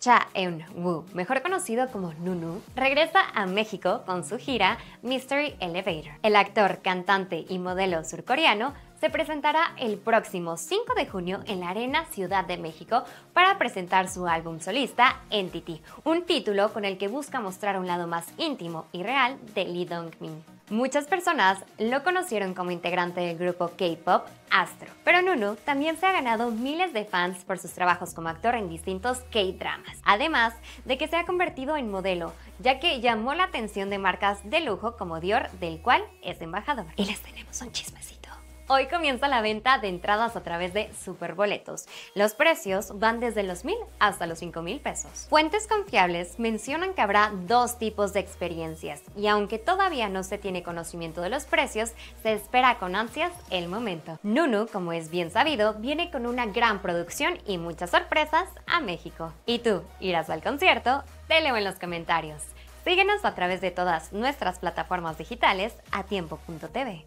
Cha Eun-woo, mejor conocido como Nunu, regresa a México con su gira Mystery Elevator. El actor, cantante y modelo surcoreano se presentará el próximo 5 de junio en la Arena Ciudad de México para presentar su álbum solista Entity, un título con el que busca mostrar un lado más íntimo y real de Lee Dong-min. Muchas personas lo conocieron como integrante del grupo K-pop Astro, pero Nunu también se ha ganado miles de fans por sus trabajos como actor en distintos K-dramas, además de que se ha convertido en modelo, ya que llamó la atención de marcas de lujo como Dior, del cual es embajador. Y les tenemos un chismecito. Hoy comienza la venta de entradas a través de Superboletos. Los precios van desde los mil hasta los 5 mil pesos. Fuentes confiables mencionan que habrá dos tipos de experiencias y aunque todavía no se tiene conocimiento de los precios, se espera con ansias el momento. Nunu, como es bien sabido, viene con una gran producción y muchas sorpresas a México. ¿Y tú, irás al concierto? Te leo en los comentarios. Síguenos a través de todas nuestras plataformas digitales a tiempo.tv.